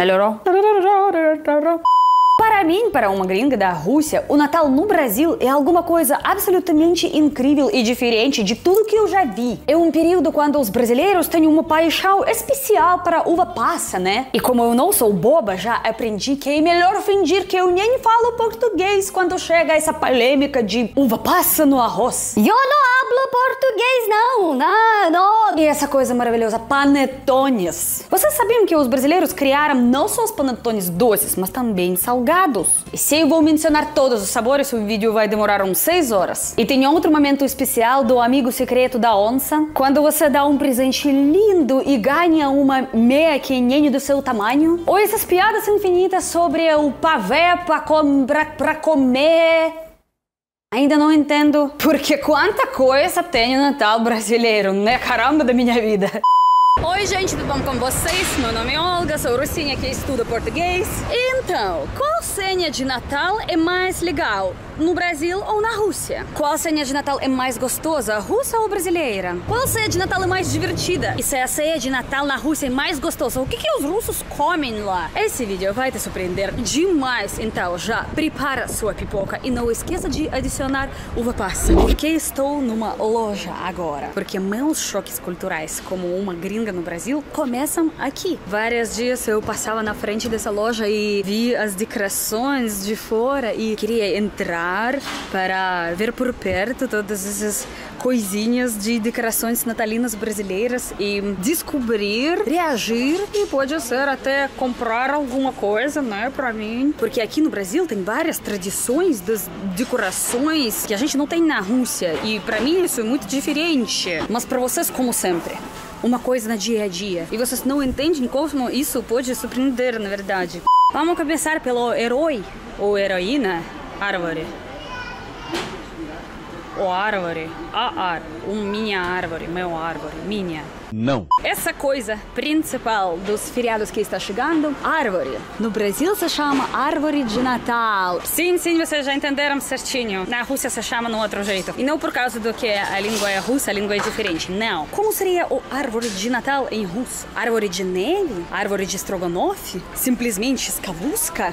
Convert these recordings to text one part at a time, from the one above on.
Me loro. Para mim, para uma gringa da Rússia, o Natal no Brasil é alguma coisa absolutamente incrível e diferente de tudo que eu já vi. É um período quando os brasileiros têm uma paixão especial para uva passa, né? E como eu não sou boba, já aprendi que é melhor fingir que eu nem falo português quando chega essa polêmica de uva passa no arroz. Eu não hablo português, não, não, não. E essa coisa maravilhosa, panetones. Vocês sabiam que os brasileiros criaram não só os panetones doces, mas também salgados? E se eu vou mencionar todos os sabores, o vídeo vai demorar uns 6 horas. E tem outro momento especial do amigo secreto da onça, quando você dá um presente lindo e ganha uma meia nem do seu tamanho. Ou essas piadas infinitas sobre o pavé pra, com, pra, pra comer. Ainda não entendo porque quanta coisa tem no Natal brasileiro, né? Caramba da minha vida. Oi, gente, tudo bom com vocês? Meu nome é Olga, sou russinha que estuda português. Então, qual senha de Natal é mais legal? No Brasil ou na Rússia? Qual senha de Natal é mais gostosa, russa ou brasileira? Qual ceia de Natal é mais divertida? E se a ceia de Natal na Rússia é mais gostosa, o que, que os russos comem lá? Esse vídeo vai te surpreender demais, então já prepara sua pipoca e não esqueça de adicionar uva passa. Porque estou numa loja agora? Porque meus choques culturais como uma gringa no Brasil começam aqui. Vários dias eu passava na frente dessa loja e vi as decorações de fora e queria entrar para ver por perto todas essas coisinhas de decorações natalinas brasileiras e descobrir, reagir e pode ser até comprar alguma coisa, né, para mim. Porque aqui no Brasil tem várias tradições das decorações que a gente não tem na Rússia e para mim isso é muito diferente. Mas para vocês, como sempre, uma coisa no dia a dia. E vocês não entendem como isso pode surpreender, na verdade. Vamos começar pelo herói ou heroína árvore. O árvore, a ar, um minha árvore, meu árvore, minha. Não. Essa coisa principal dos feriados que está chegando, árvore. No Brasil se chama árvore de Natal. Sim, sim, vocês já entenderam certinho. Na Rússia se chama no outro jeito. E não por causa do que a língua é russa, a língua é diferente. Não. Como seria o árvore de Natal em russo? Árvore de neve? Árvore de estrogonofe? Simplesmente escavusca?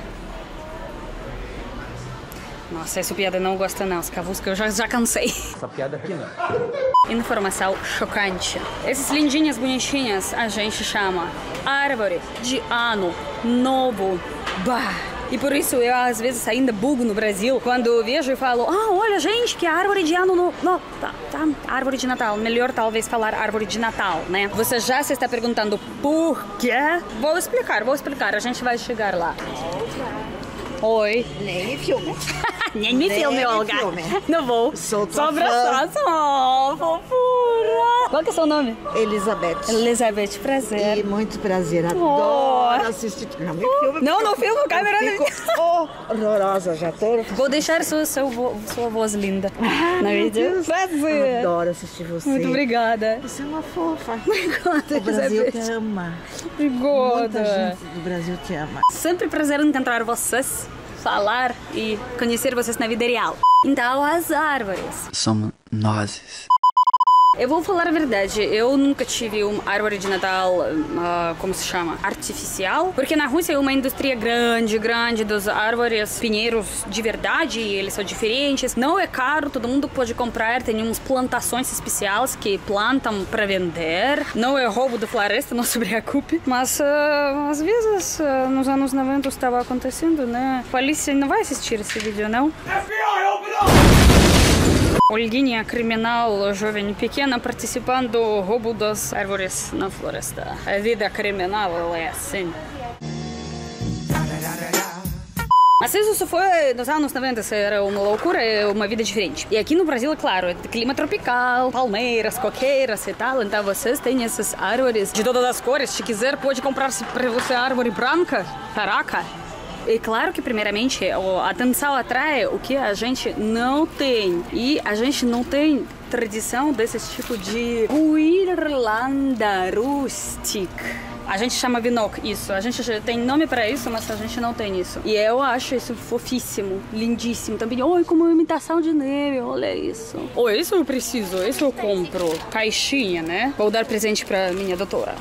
Nossa, essa piada não gosta não, escavusca, eu já, já cansei. Essa piada aqui não. Informação chocante. Essas lindinhas bonitinhas a gente chama árvore de ano novo. Bah! E por isso eu às vezes ainda bugo no Brasil quando vejo e falo: Ah, olha, gente, que árvore de ano novo. Tá, tá, árvore de Natal. Melhor talvez falar árvore de Natal, né? Você já se está perguntando por quê? Vou explicar, vou explicar. A gente vai chegar lá. Oi. Nem me filme. Nem me Nem filme, me Olga. filme. Não vou. Sou Só abraçar, só, fofura. Qual que é o seu nome? Elizabeth. Elizabeth, prazer. E muito prazer. Adoro assistir. Não me filme. Não, não eu câmera não- fico horrorosa. Já tô... Vou deixar sua, sua, vo- sua voz linda na Meu vídeo. Deus. Prazer. Adoro assistir você. Muito obrigada. Você é uma fofa. Obrigada, O Brasil te Elizabeth. ama. Muita Obrigada. gente do Brasil te ama. Sempre prazer encontrar vocês, falar e conhecer vocês na vida real. Então, as árvores. Somos nozes. Eu vou falar a verdade, eu nunca tive uma árvore de Natal, ah, como se chama, artificial, porque na Rússia é uma indústria grande, grande das árvores, pinheiros de verdade, eles são diferentes. Não é caro, todo mundo pode comprar, tem umas plantações especiais que plantam para vender. Não é roubo da floresta, não se preocupe. Mas ah, às vezes, ah, nos anos 90 estava acontecendo, né? A polícia não vai assistir esse vídeo, não? Olguinha, criminal, jovem pequena, participando do roubo das árvores na floresta. A vida criminal é assim. Mas isso foi nos anos 90, isso era uma loucura, uma vida diferente. E aqui no Brasil, é claro, clima tropical, palmeiras, coqueiras e tal. Então vocês têm essas árvores de todas as cores. Se quiser, pode comprar para você árvore branca. Caraca! E claro que, primeiramente, a atenção atrai o que a gente não tem. E a gente não tem tradição desse tipo de guirlanda rustic. A gente chama vinoc isso. A gente tem nome para isso, mas a gente não tem isso. E eu acho isso fofíssimo, lindíssimo. Também, oi, como imitação de neve, olha isso. Oi, isso eu preciso, isso eu compro. Caixinha, né? Vou dar presente para minha doutora.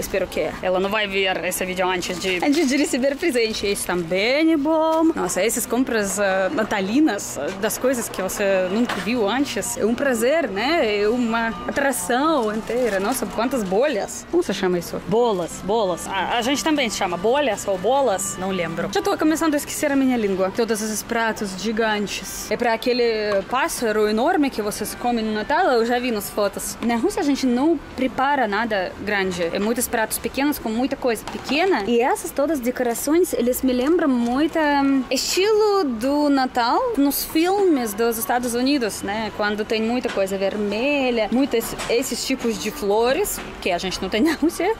Espero que ela não vai ver esse vídeo antes de, antes de receber presente. Esse também é bom. Nossa, essas compras uh, natalinas uh, das coisas que você nunca viu antes. É um prazer, né? É uma atração inteira. Nossa, quantas bolhas. Como se chama isso? Bolas, bolas. A, a gente também chama bolhas ou bolas. Não lembro. Já tô começando a esquecer a minha língua. Todos esses pratos gigantes. É para aquele pássaro enorme que vocês comem no Natal, eu já vi nas fotos. Na Rússia a gente não prepara nada grande. É muitos pratos pequenos com muita coisa pequena. E essas todas decorações, eles me lembram muito um, estilo do Natal nos filmes dos Estados Unidos, né? Quando tem muita coisa vermelha, muitos esses tipos de flores, que a gente não tem na Rússia.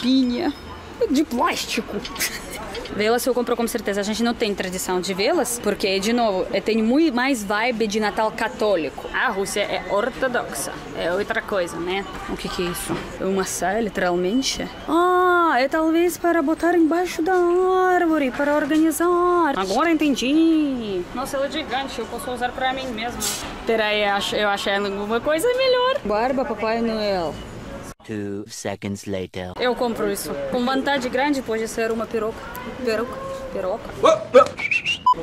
Pinha de plástico. Velas eu compro com certeza. A gente não tem tradição de velas, porque, de novo, tem muito mais vibe de Natal católico. A Rússia é ortodoxa. É outra coisa, né? O que, que é isso? É uma saia, literalmente? Ah, é talvez para botar embaixo da árvore, para organizar. Agora entendi. Nossa, ela é gigante. Eu posso usar para mim mesma. Peraí, eu achei alguma coisa melhor. Barba Papai Noel. Two seconds later. Eu compro isso. Com vantagem grande pode ser uma peruca. Peruca. Peruca.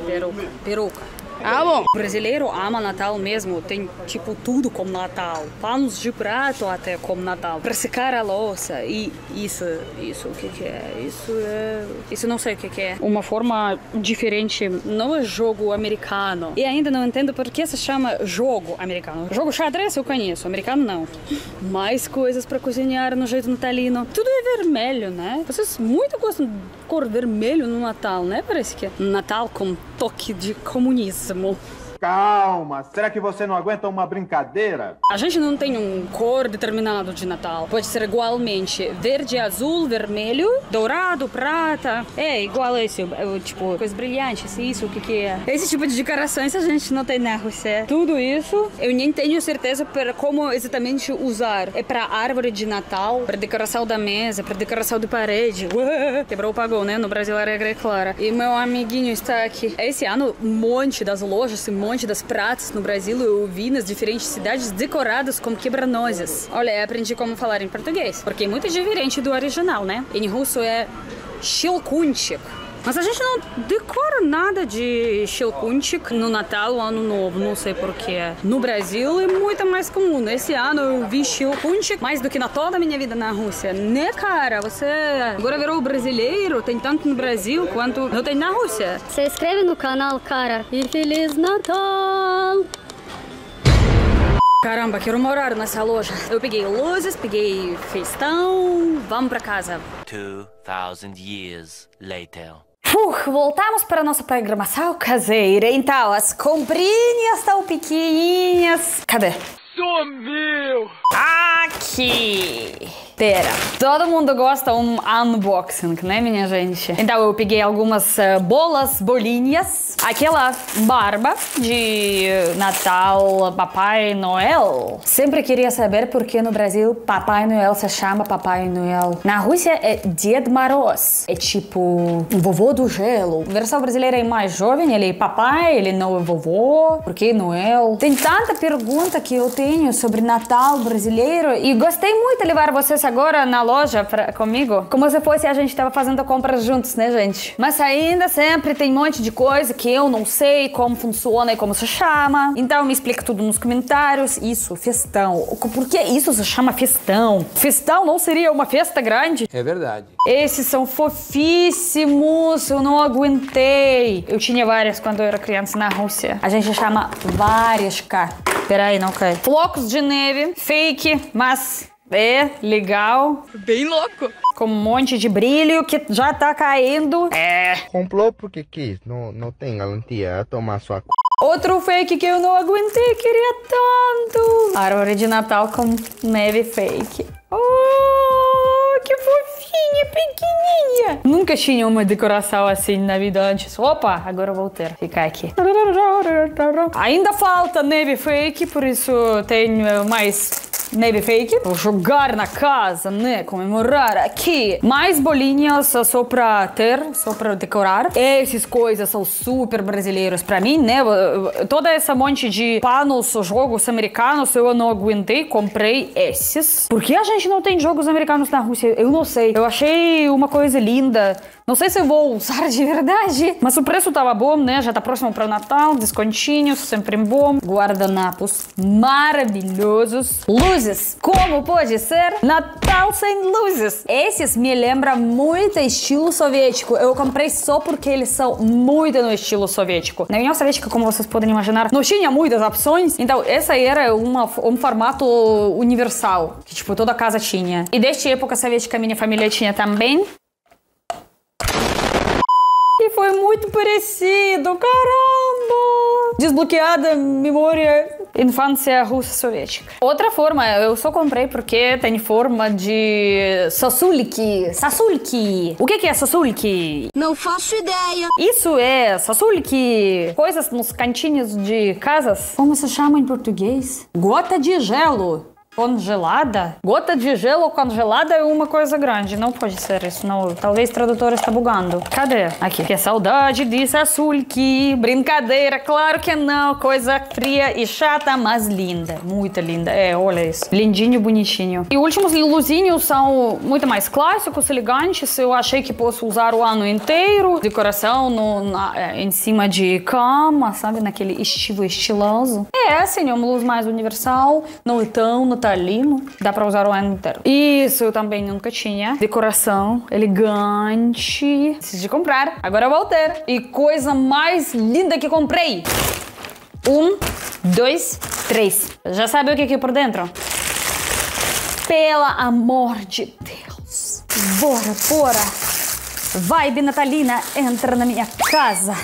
Peruca. Peruca. Ah, bom. O brasileiro ama Natal mesmo. Tem, tipo, tudo como Natal. Panos de prato até como Natal. Pra secar a louça. E isso, isso, o que que é? Isso é... Isso não sei o que que é. Uma forma diferente. Não é jogo americano. E ainda não entendo por que se chama jogo americano. Jogo xadrez eu conheço. Americano não. Mais coisas pra cozinhar no jeito natalino. Tudo é vermelho, né? Vocês muito gostam cor vermelho no Natal, né? Parece que Natal com toque de comunismo. Calma, será que você não aguenta uma brincadeira? A gente não tem um cor determinado de Natal. Pode ser igualmente verde, azul, vermelho, dourado, prata. É igual esse, é, tipo, coisa brilhante, assim, isso, o que que é. Esse tipo de decorações a gente não tem na Rússia. Tudo isso, eu nem tenho certeza para como exatamente usar. É para árvore de Natal, para decoração da mesa, para decoração de parede. Ué, quebrou, pagou, né? No Brasil a regra clara. E meu amiguinho está aqui. Esse ano, um monte das lojas, um monte das pratas no Brasil eu vi nas diferentes cidades decoradas como quebra-nozes. Olha, aprendi como falar em português, porque é muito diferente do original, né? Em russo é Shilkunchik. Mas a gente não decora nada de Shilkunchik no Natal ou Ano Novo, não sei porquê. No Brasil é muito mais comum. Esse ano eu vi Shilkunchik mais do que na toda a minha vida na Rússia. Né, cara? Você agora virou brasileiro, tem tanto no Brasil quanto não tem na Rússia. Se inscreve no canal, cara. E Feliz Natal! Caramba, quero morar nessa loja. Eu peguei luzes, peguei festão. Vamos pra casa. Two thousand years later. Uf, voltamos para a nossa programação caseira. Então, as comprinhas estão pequenininhas. Cadê? Sumiu! Aqui! Todo mundo gosta um unboxing, né, minha gente? Então eu peguei algumas uh, bolas, bolinhas, aquela barba de Natal Papai Noel. Sempre queria saber por que no Brasil Papai Noel se chama Papai Noel. Na Rússia é Ded Moroz, é tipo vovô do gelo. A versão brasileira é mais jovem, ele é papai, ele não é vovô, por que Noel? Tem tanta pergunta que eu tenho sobre Natal brasileiro e gostei muito de levar vocês agora na loja pra, comigo, como se fosse a gente tava fazendo compras juntos, né, gente? Mas ainda sempre tem um monte de coisa que eu não sei como funciona e como se chama. Então me explica tudo nos comentários. Isso, festão. Por que isso se chama festão? Festão não seria uma festa grande? É verdade. Esses são fofíssimos, eu não aguentei. Eu tinha várias quando eu era criança na Rússia. A gente chama várias cá. Peraí, não cai. Flocos de neve, fake, mas é legal. Bem louco. Com um monte de brilho que já tá caindo. É. Comprou porque quis, não, não tem garantia a tomar sua c... Outro fake que eu não aguentei, queria tanto. Árvore de Natal com neve fake. Oh, que fofinha, pequenininha. Nunca tinha uma decoração assim na vida antes. Opa, agora eu vou ter. Ficar aqui. Ainda falta neve fake, por isso tenho mais maybe fake. Vou jogar na casa, né? Comemorar aqui. Mais bolinhas só pra ter, só pra decorar. Essas coisas são super brasileiras pra mim, né? Toda essa monte de panos, jogos americanos, eu não aguentei, comprei esses. Por que a gente não tem jogos americanos na Rússia? Eu não sei. Eu achei uma coisa linda. Não sei se eu vou usar de verdade, mas o preço tava bom, né? Já tá próximo para o Natal, descontinhos, sempre bom. Guardanapos maravilhosos. Luzes, como pode ser Natal sem luzes? Esses me lembram muito estilo soviético. Eu comprei só porque eles são muito no estilo soviético. Na União Soviética, como vocês podem imaginar, não tinha muitas opções, então essa era uma, um formato universal, que tipo toda casa tinha. E desde época soviética minha família tinha também. E foi muito parecido, caramba! Desbloqueada memória infância russa soviética. Outra forma, eu só comprei porque tem forma de sassulki. Sassulki. O que, que é sassulki? Não faço ideia. Isso é sassulki. Coisas nos cantinhos de casas. Como se chama em português? Gota de gelo. Congelada? Gota de gelo congelada é uma coisa grande. Não pode ser isso, não. Talvez o tradutor está bugando. Cadê? Aqui. Que saudade de Sassulki. Brincadeira, claro que não. Coisa fria e chata, mas linda. Muito linda. É, olha isso. Lindinho, bonitinho. E últimos luzinhos são muito mais clássicos, elegantes. Eu achei que posso usar o ano inteiro. Decoração no, na, é, em cima de cama, sabe? Naquele estilo estiloso. É, assim, uma luz mais universal. Não é tão natalino. Dá pra usar o ano inteiro. Isso eu também nunca tinha. Decoração elegante. Preciso de comprar. Agora eu vou ter. E coisa mais linda que comprei. Um, dois, três. Já sabe o que é por dentro? Pelo amor de Deus. Bora, bora. Vibe natalina entra na minha casa.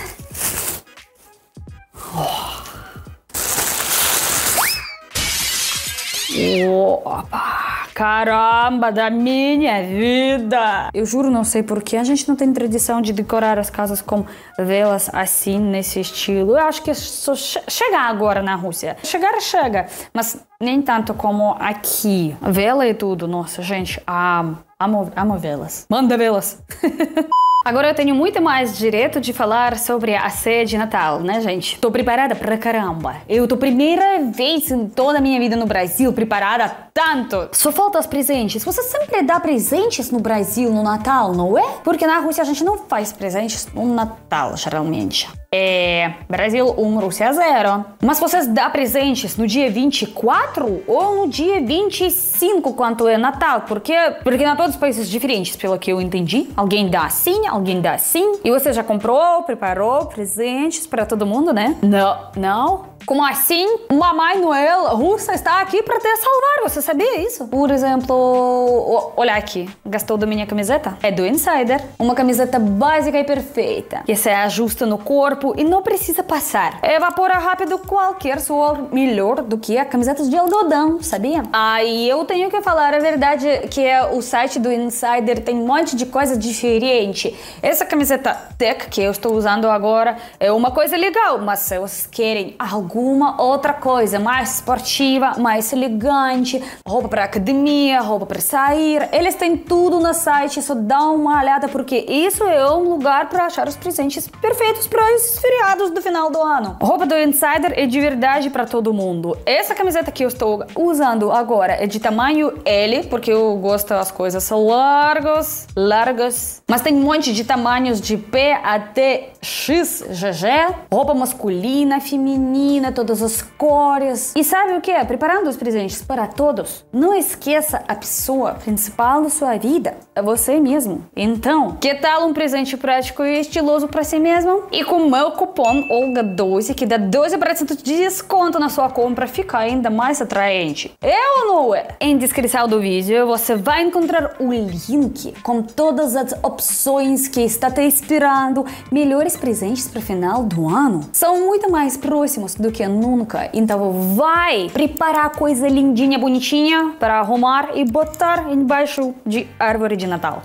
Opa! Caramba, da minha vida! Eu juro, não sei porquê a gente não tem tradição de decorar as casas com velas assim, nesse estilo. Eu acho que só chega agora na Rússia. Chegar, chega, mas nem tanto como aqui. Vela e tudo, nossa, gente, amo, amo, amo velas. Manda velas! Agora eu tenho muito mais direito de falar sobre a ceia de Natal, né, gente? Tô preparada pra caramba. Eu tô primeira vez em toda a minha vida no Brasil preparada tanto. Só falta os presentes. Você sempre dá presentes no Brasil no Natal, não é? Porque na Rússia a gente não faz presentes no Natal, geralmente. É. Brasil 1, Rússia 0. Mas vocês dão presentes no dia 24 ou no dia 25, quando é Natal? Porque, porque na todos os países diferentes, pelo que eu entendi. Alguém dá assim, alguém dá assim. E você já comprou, preparou presentes para todo mundo, né? Não, não. Como assim? Mamãe Noel russa está aqui para te salvar. Você sabia isso? Por exemplo, olha aqui. Gastou da minha camiseta? É do Insider. Uma camiseta básica e perfeita. Que se ajusta no corpo e não precisa passar. Evapora rápido qualquer suor melhor do que a camisetas de algodão, sabia? Aí eu tenho que falar a verdade que é o site do Insider tem um monte de coisa diferente. Essa camiseta Tech que eu estou usando agora é uma coisa legal, mas se vocês querem algo alguma outra coisa mais esportiva, mais elegante, roupa para academia, roupa para sair. Eles têm tudo no site, só dá uma olhada porque isso é um lugar para achar os presentes perfeitos para os feriados do final do ano. roupa do Insider é de verdade para todo mundo. Essa camiseta que eu estou usando agora é de tamanho L, porque eu gosto das coisas são largos, largos, mas tem um monte de tamanhos de P até X, GG, roupa masculina, feminina, todas as cores. E sabe o que? Preparando os presentes para todos. Não esqueça a pessoa principal da sua vida, é você mesmo. Então, que tal um presente prático e estiloso para si mesmo? E com o meu cupom OLGA12, que dá 12% de desconto na sua compra, fica ainda mais atraente. É não é? Em descrição do vídeo você vai encontrar o link com todas as opções que está te esperando, melhores presentes para final do ano. São muito mais próximos do que nunca. Então vai preparar coisa lindinha, bonitinha para arrumar e botar embaixo de árvore de Natal.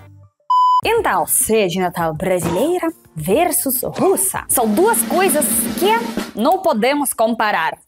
Então, ceia de Natal brasileira versus russa. São duas coisas que não podemos comparar.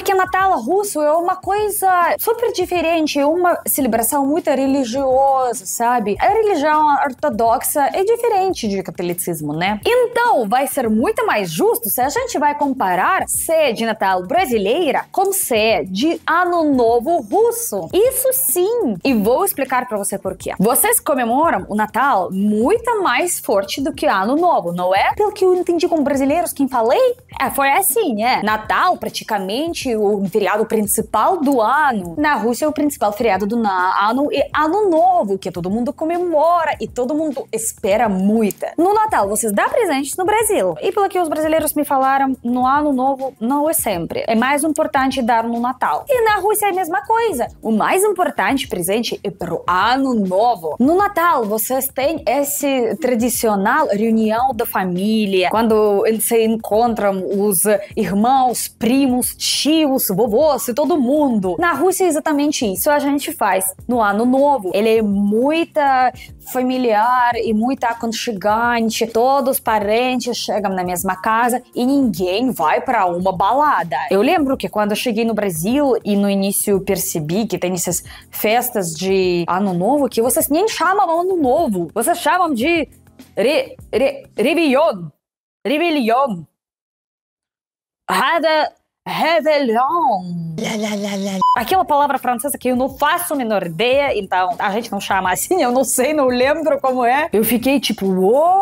Porque Natal russo é uma coisa super diferente, é uma celebração muito religiosa, sabe? A religião ortodoxa é diferente de catolicismo, né? Então, vai ser muito mais justo se a gente vai comparar ceia de Natal brasileira com ceia de Ano Novo russo. Isso sim! E vou explicar para você por quê. Vocês comemoram o Natal muito mais forte do que Ano Novo, não é? Pelo que eu entendi com brasileiros, quem falei, é, foi assim, é. Natal, praticamente, o feriado principal do ano. Na Rússia, o principal feriado do ano é Ano Novo, que todo mundo comemora e todo mundo espera muito. No Natal, vocês dão presentes no Brasil. E pelo que os brasileiros me falaram, no Ano Novo não é sempre. É mais importante dar no Natal. E na Rússia é a mesma coisa. O mais importante presente é pro Ano Novo. No Natal, vocês têm esse tradicional reunião da família, quando se encontram os irmãos, primos, tios, vovôs e todo mundo. Na Rússia é exatamente isso a gente faz no Ano Novo. Ele é muito familiar e muito aconchegante. Todos os parentes chegam na mesma casa e ninguém vai para uma balada. Eu lembro que quando eu cheguei no Brasil e no início percebi que tem essas festas de Ano Novo que vocês nem chamam Ano Novo, vocês chamam de re, re, Réveillon. Réveillon. Rada Réveillon. Aquela palavra francesa que eu não faço a menor ideia, então a gente não chama assim, eu não sei, não lembro como é. Eu fiquei tipo, uou,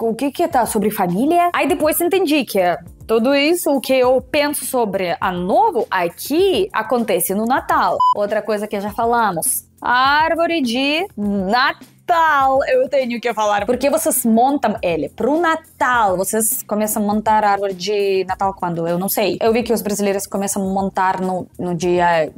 o que que tá sobre família? Aí depois entendi que é tudo isso o que eu penso sobre Ano Novo aqui acontece no Natal. Outra coisa que já falamos, árvore de Natal. Natal eu tenho que falar. Porque vocês montam ele pro Natal. Vocês começam a montar a árvore de Natal quando? Eu não sei. Eu vi que os brasileiros começam a montar no, no dia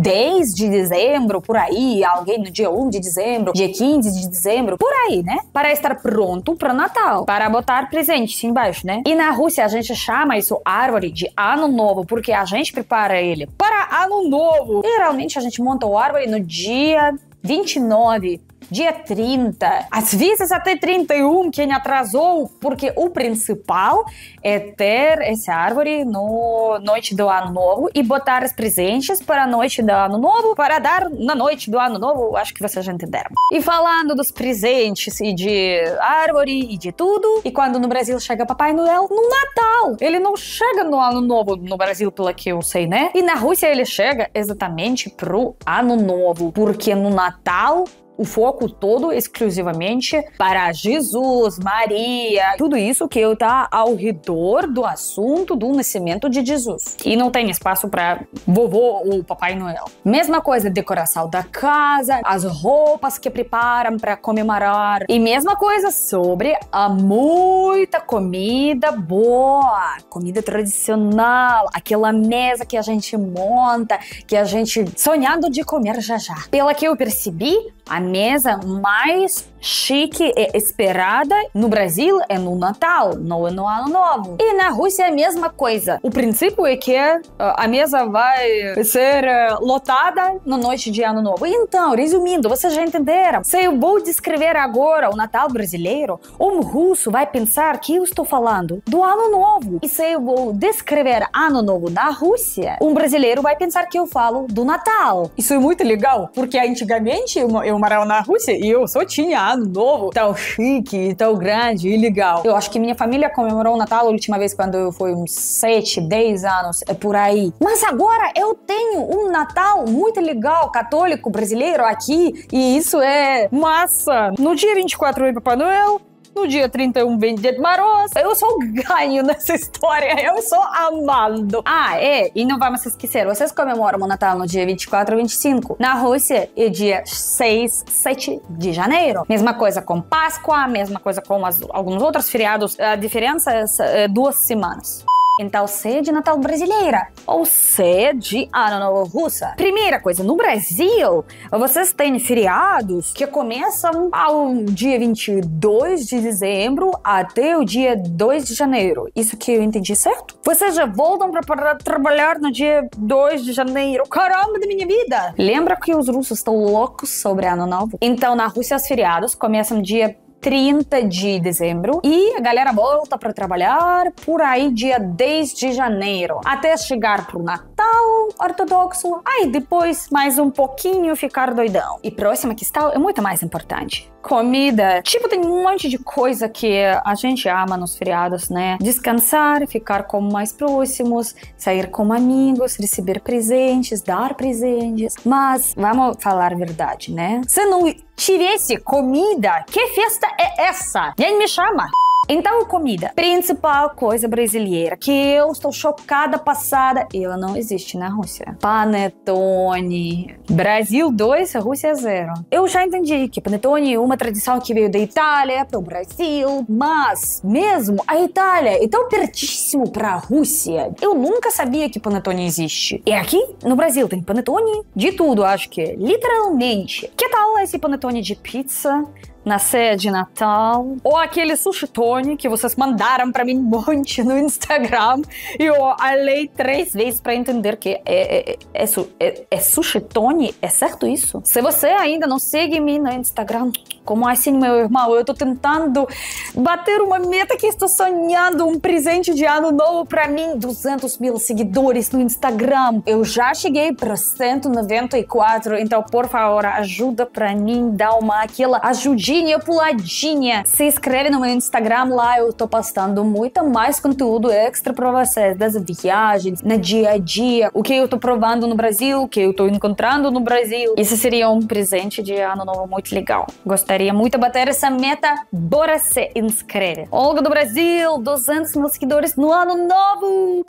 10 de dezembro, por aí. Alguém no dia 1 de dezembro, dia 15 de dezembro, por aí, né? Para estar pronto pro Natal. Para botar presente embaixo, né? E na Rússia a gente chama isso árvore de Ano Novo, porque a gente prepara ele para Ano Novo. Geralmente a gente monta a árvore no dia 29, dia 30, às vezes até 31, quem atrasou, porque o principal é ter essa árvore no noite do ano novo e botar os presentes para a noite do ano novo, para dar na noite do ano novo, acho que vocês já entenderam. E falando dos presentes e de árvore e de tudo, e quando no Brasil chega Papai Noel, no Natal, ele não chega no ano novo no Brasil, pelo que eu sei, né? E na Rússia ele chega exatamente pro ano novo, porque no Natal o foco todo exclusivamente para Jesus, Maria, tudo isso que está ao redor do assunto do nascimento de Jesus. E não tem espaço para vovô ou Papai Noel. Mesma coisa, decoração da casa, as roupas que preparam para comemorar. E mesma coisa sobre a muita comida boa, comida tradicional, aquela mesa que a gente monta, que a gente sonhando de comer já já. Pela que eu percebi, a mesa mais chique e esperada no Brasil é no Natal, não é no Ano Novo. E na Rússia é a mesma coisa. O princípio é que uh, a mesa vai ser uh, lotada na noite de Ano Novo. Então, resumindo, vocês já entenderam. Se eu vou descrever agora o Natal brasileiro, um russo vai pensar que eu estou falando do Ano Novo. E se eu vou descrever Ano Novo na Rússia, um brasileiro vai pensar que eu falo do Natal. Isso é muito legal, porque antigamente eu, eu morava na Rússia e eu só tinha ano novo tão chique, tão grande e legal. Eu acho que minha família comemorou o Natal a última vez quando eu fui uns 7, 10 anos, é por aí. Mas agora eu tenho um Natal muito legal, católico, brasileiro aqui, e isso é massa. No dia 24 é Papai Noel, no dia 31 vem Dia de. Eu sou ganho nessa história. Eu sou amado. Ah, é. E não vamos esquecer. Vocês comemoram o Natal no dia 24 e 25. Na Rússia é dia 6, 7 de janeiro. Mesma coisa com Páscoa, mesma coisa com as, alguns outros feriados. A diferença é, é duas semanas. Então, ceia de Natal brasileira ou ceia de Ano Novo russa. Primeira coisa, no Brasil, vocês têm feriados que começam ao dia 22 de dezembro até o dia 2 de janeiro. Isso que eu entendi certo? Vocês já voltam para trabalhar no dia 2 de janeiro. Caramba da minha vida! Lembra que os russos estão loucos sobre Ano Novo? Então, na Rússia, os feriados começam dia 30 de dezembro e a galera volta para trabalhar por aí dia 10 de janeiro, até chegar pro Natal ortodoxo, aí depois mais um pouquinho ficar doidão. E próxima questão é muito mais importante. Comida. Tipo, tem um monte de coisa que a gente ama nos feriados, né? Descansar, ficar com mais próximos, sair com amigos, receber presentes, dar presentes. Mas vamos falar a verdade, né? Se não tivesse comida, que festa é essa? Nem me chama. Então, comida. Principal coisa brasileira que eu estou chocada, passada, ela não existe na Rússia. Panetone. Brasil 2, Rússia 0. Eu já entendi que panetone é uma tradição que veio da Itália para o Brasil, mas mesmo a Itália é tão pertíssimo para a Rússia. Eu nunca sabia que panetone existe. E aqui no Brasil tem panetone de tudo, acho que literalmente. Que tal esse panetone de pizza? Na ceia de Natal, ou aquele sushi tone que vocês mandaram para mim um monte no Instagram e eu alei três vezes para entender que é, é, é, é, é sushi tone, é certo isso? Se você ainda não segue me no Instagram, como assim, meu irmão? Eu tô tentando bater uma meta que estou sonhando, um presente de ano novo para mim, 200 mil seguidores no Instagram. Eu já cheguei para 194, então por favor, ajuda para mim, dá uma aquela ajudinha, puladinha. Se inscreve no meu Instagram lá, eu tô postando muito mais conteúdo extra para vocês, das viagens, no dia a dia, o que eu tô provando no Brasil, o que eu tô encontrando no Brasil. Isso seria um presente de ano novo muito legal. Gostaria muito de bater essa meta, bora se inscreve. Olga do Brasil, 200 mil seguidores no ano novo.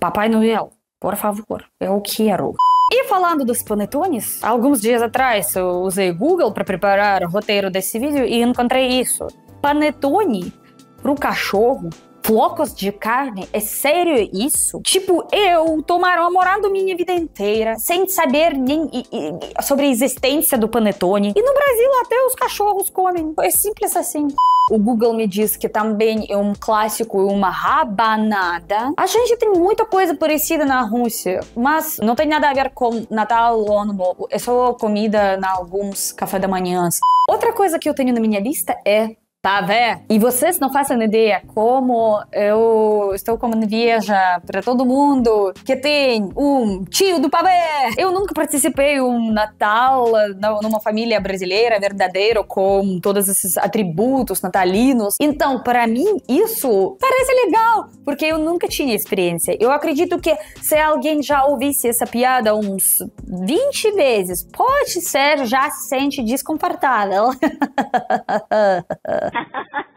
Papai Noel, por favor, eu quero. E falando dos panetones, alguns dias atrás eu usei Google para preparar o roteiro desse vídeo e encontrei isso. Panetone pro cachorro flocos de carne? É sério isso? Tipo, eu tô namorando minha vida inteira sem saber nem sobre a existência do panetone. E no Brasil até os cachorros comem. É simples assim. O Google me diz que também é um clássico uma rabanada. A gente tem muita coisa parecida na Rússia, mas não tem nada a ver com Natal ou Ano Novo. É só comida em alguns café da manhã. Outra coisa que eu tenho na minha lista é Pavé. E vocês não fazem ideia como eu estou com inveja para todo mundo que tem um tio do Pavé. Eu nunca participei um Natal numa família brasileira verdadeiro com todos esses atributos natalinos. Então, para mim, isso parece legal, porque eu nunca tinha experiência. Eu acredito que se alguém já ouvisse essa piada uns 20 vezes, pode ser já se sente desconfortável.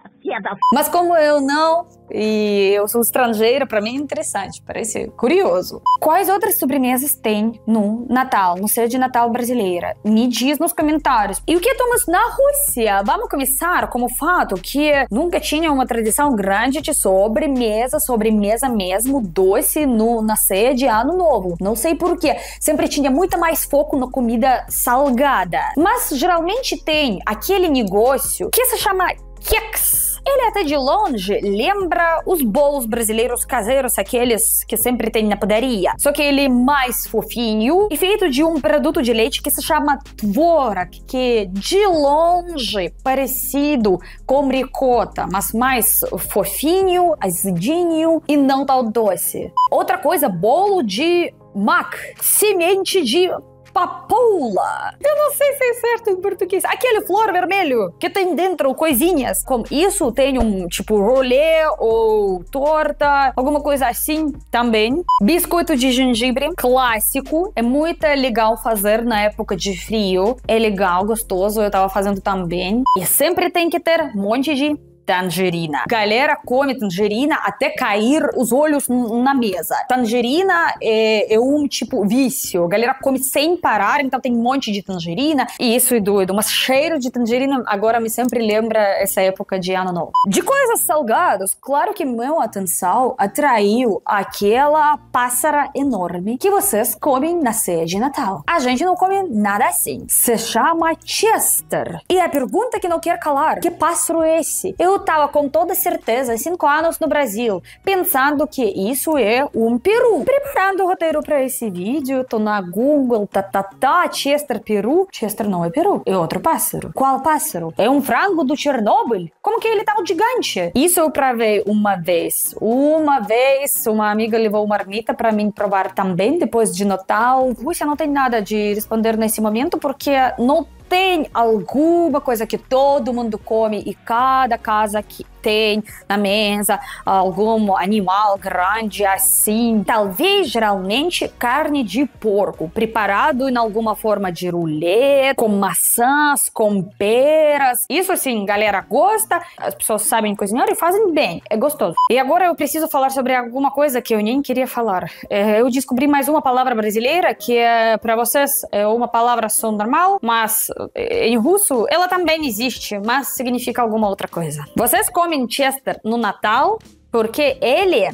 Mas como eu não, e eu sou estrangeira, para mim é interessante, parece curioso. Quais outras sobremesas tem no Natal, no ceia de Natal brasileira? Me diz nos comentários. E o que temos na Rússia? Vamos começar com o fato que nunca tinha uma tradição grande de sobremesa, sobremesa mesmo, doce no, na ceia de Ano Novo. Não sei porquê. Sempre tinha muito mais foco na comida salgada. Mas geralmente tem aquele negócio que se chama Keks ele até de longe lembra os bolos brasileiros caseiros, aqueles que sempre tem na padaria. Só que ele é mais fofinho e feito de um produto de leite que se chama Tvorak, que de longe parecido com ricota, mas mais fofinho, azedinho e não tão doce. Outra coisa, bolo de mac, semente de papoula. Eu não sei se é certo em português. Aquele flor vermelho que tem dentro coisinhas. Como isso tem um tipo rolê ou torta, alguma coisa assim também. Biscoito de gengibre clássico. É muito legal fazer na época de frio. É legal, gostoso. Eu tava fazendo também. E sempre tem que ter um monte de tangerina. Galera come tangerina até cair os olhos na mesa. Tangerina é, é, um tipo vício. Galera come sem parar, então tem um monte de tangerina. E isso é doido. Mas cheiro de tangerina agora me sempre lembra essa época de ano novo. De coisas salgadas, claro que meu atenção atraiu aquela pássara enorme que vocês comem na ceia de Natal. A gente não come nada assim. Se chama Chester. E a pergunta que não quer calar: que pássaro é esse? Eu estava com toda certeza cinco anos no Brasil, pensando que isso é um peru. Preparando o roteiro para esse vídeo, tô na Google, tá, tá, tá, Chester peru. Chester não é peru, é outro pássaro. Qual pássaro? É um frango do Chernobyl? Como que ele tá um gigante? Isso eu provei uma vez. Uma vez, uma amiga levou uma marmita para mim provar também depois de Natal. Rússia não tem nada de responder nesse momento porque não tem alguma coisa que todo mundo come e cada casa que tem na mesa algum animal grande assim. Talvez geralmente carne de porco, preparado em alguma forma de roulette, com maçãs, com peras. Isso assim, galera gosta, as pessoas sabem cozinhar e fazem bem, é gostoso. E agora eu preciso falar sobre alguma coisa que eu nem queria falar. É, eu descobri mais uma palavra brasileira que é para vocês é uma palavra só normal, mas é, em russo ela também existe, mas significa alguma outra coisa. Vocês comem comem Chester no Natal porque ele.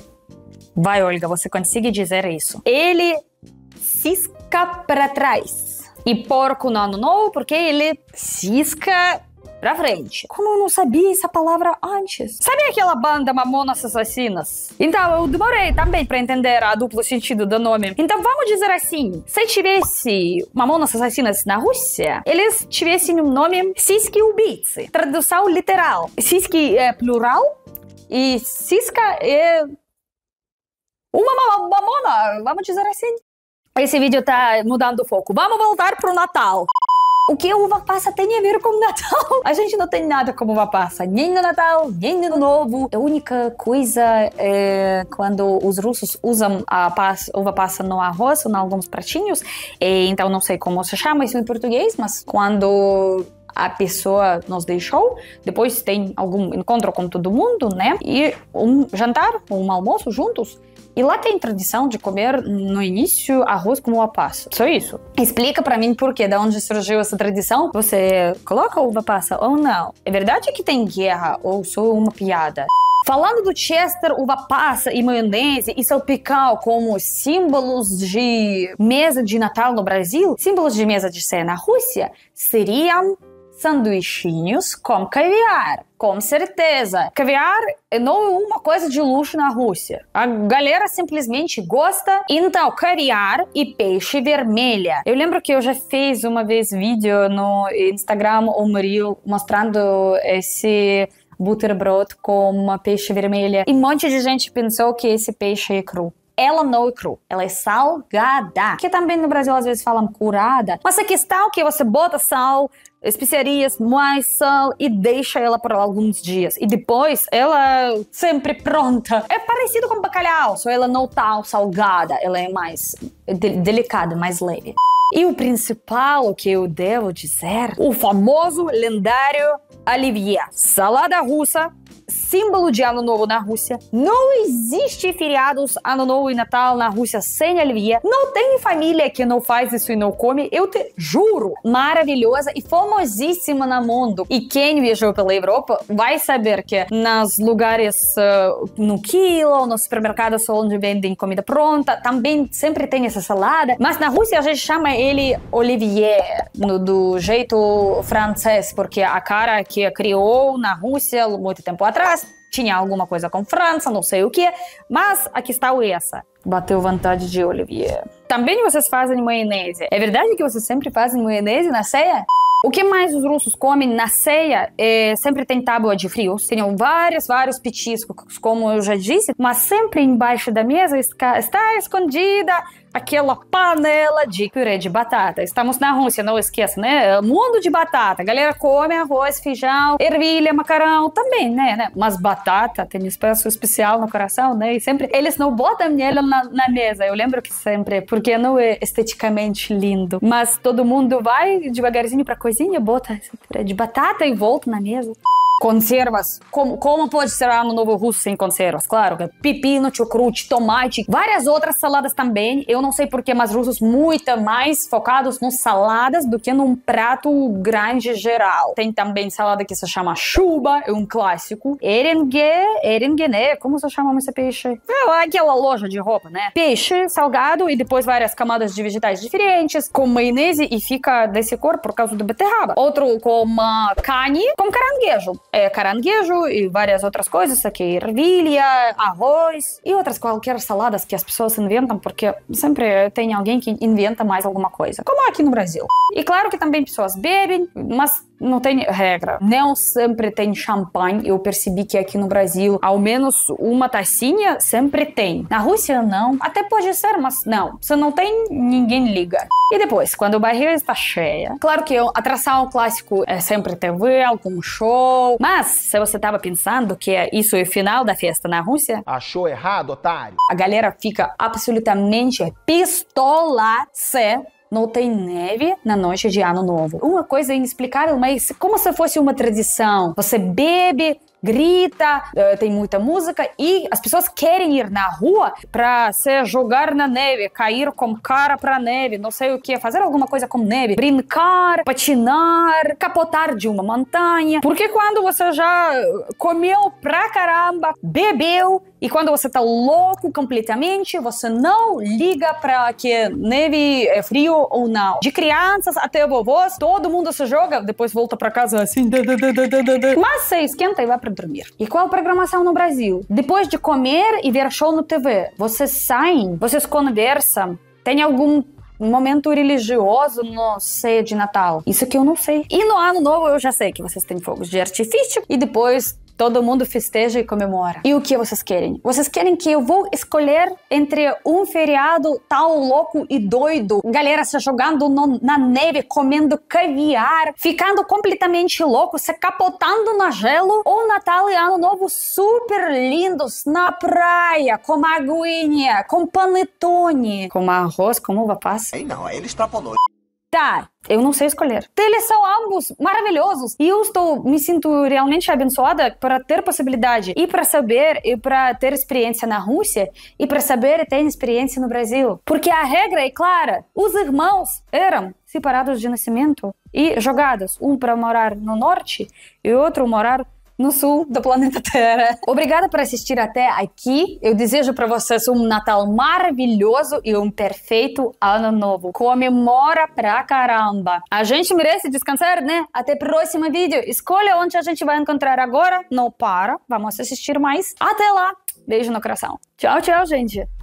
Vai, Olga, você consegue dizer isso? Ele cisca para trás. E porco no ano novo porque ele cisca pra frente. Como eu não sabia essa palavra antes? Sabe aquela banda Mamonas Assassinas? Então, eu demorei também pra entender a duplo sentido do nome. Então, vamos dizer assim, se tivesse Mamonas Assassinas na Rússia, eles tivessem um nome Siski Ubiцы. Tradução literal. Siski é plural e Siska é... Uma mamona, vamos dizer assim. Esse vídeo tá mudando o foco. Vamos voltar pro Natal. O que uva passa tem a ver com Natal? A gente não tem nada como uva passa, nem no Natal, nem no Novo. A única coisa é quando os russos usam a passa, uva passa no arroz ou em alguns pratinhos, e, então não sei como se chama isso em português, mas quando a pessoa nos deixou, depois tem algum encontro com todo mundo, né? E um jantar, um almoço juntos. E lá tem tradição de comer no início arroz com uva passa. Só isso. Explica para mim por quê, de onde surgiu essa tradição. Você coloca uva passa ou não? É verdade que tem guerra ou só uma piada? Falando do Chester, uva passa e maionese e salpicão como símbolos de mesa de Natal no Brasil, símbolos de mesa de ceia na Rússia, seriam sanduichinhos com caviar. Com certeza. Caviar não é uma coisa de luxo na Rússia. A galera simplesmente gosta. Então, caviar e peixe vermelha. Eu lembro que eu já fiz uma vez vídeo no Instagram ou no mostrando esse butterbrot com peixe vermelha. E um monte de gente pensou que esse peixe é cru ela não é cru, ela é salgada. Que também no Brasil às vezes falam curada. Mas a questão é que você bota sal, especiarias, mais sal e deixa ela por alguns dias. E depois ela sempre pronta. É parecido com bacalhau, só ela não tá salgada, ela é mais de delicada, mais leve. E o principal que eu devo dizer, o famoso lendário Olivier, salada russa símbolo de Ano Novo na Rússia. Não existe feriados Ano Novo e Natal na Rússia sem alivia. Não tem família que não faz isso e não come. Eu te juro, maravilhosa e famosíssima no mundo. E quem viajou pela Europa vai saber que nos lugares uh, no quilo, nos supermercados onde vendem comida pronta, também sempre tem essa salada. Mas na Rússia a gente chama ele Olivier, no, do jeito francês, porque a cara que criou na Rússia muito tempo atrás tinha alguma coisa com França, não sei o que, mas aqui está o essa. Bateu vontade de Olivier. Também vocês fazem maionese. É verdade que vocês sempre fazem maionese na ceia? O que mais os russos comem na ceia é, sempre tem tábua de frios. Tem vários, vários petiscos, como eu já disse, mas sempre embaixo da mesa está escondida aquela panela de purê de batata. Estamos na Rússia, não esqueça, né? Mundo de batata. A galera come arroz, feijão, ervilha, macarrão também, né? né? Mas batata tem espaço especial no coração, né? E sempre eles não botam ela na, na mesa. Eu lembro que sempre, porque não é esteticamente lindo. Mas todo mundo vai devagarzinho pra cozinha, bota purê de batata e volta na mesa. Conservas. Como, como pode ser ano novo russo sem conservas? Claro, pepino, chucrute, tomate, várias outras saladas também. Eu não sei porquê, mas russos muito mais focados nos saladas do que num prato grande geral. Tem também salada que se chama chuba, é um clássico. Erenge, erenge, né? Como se chama esse peixe? É aquela loja de roupa, né? Peixe salgado e depois várias camadas de vegetais diferentes, com maionese e fica desse cor por causa do beterraba. Outro com carne com caranguejo é caranguejo e várias outras coisas, aqui ervilha, arroz e outras qualquer saladas que as pessoas inventam, porque sempre tem alguém que inventa mais alguma coisa, como aqui no Brasil. E claro que também pessoas bebem, mas não tem regra. Não sempre tem champanhe. Eu percebi que aqui no Brasil, ao menos uma tacinha sempre tem. Na Rússia, não. Até pode ser, mas não. Se não tem, ninguém liga. E depois, quando a barriga está cheia, claro que a atração clássico é sempre TV, algum show. Mas, se você estava pensando que isso é o final da festa na Rússia, Achou errado, otário? a galera fica absolutamente pistola se não tem neve na noite de ano novo. Uma coisa inexplicável, mas como se fosse uma tradição. Você bebe, grita, eh, tem muita música e as pessoas querem ir na rua para se jogar na neve, cair com cara pra neve, não sei o que, fazer alguma coisa com neve, brincar, patinar, capotar de uma montanha. Porque quando você já comeu pra caramba, bebeu e quando você tá louco completamente, você não liga pra que neve é frio ou não. De crianças até vovôs, todo mundo se joga, depois volta pra casa assim. Mas você esquenta e vai pra dormir. E qual a programação no Brasil? Depois de comer e ver show no TV, vocês saem, vocês conversam, tem algum momento religioso no ceia de Natal? Isso que eu não sei. E no ano novo eu já sei que vocês têm fogos de artifício e depois Todo mundo festeja e comemora. E o que vocês querem? Vocês querem que eu vou escolher entre um feriado tal louco e doido, galera se jogando no- na neve, comendo caviar, ficando completamente louco, se capotando na gelo, ou Natal e Ano Novo super lindos na praia, com aguinha, com panetone, com arroz, com uva passa? Aí não, ele extrapolou. Tá, eu não sei escolher. Eles são ambos maravilhosos e eu estou me sinto realmente abençoada para ter possibilidade e para saber e para ter experiência na Rússia e para saber e ter experiência no Brasil. Porque a regra é clara: os irmãos eram separados de nascimento e jogados, um para morar no norte e outro morar no sul do planeta Terra. Obrigada por assistir até aqui. Eu desejo para vocês um Natal maravilhoso e um perfeito ano novo. Comemora pra caramba. A gente merece descansar, né? Até próximo vídeo. Escolha onde a gente vai encontrar agora. Não para. Vamos assistir mais. Até lá. Beijo no coração. Tchau, tchau, gente.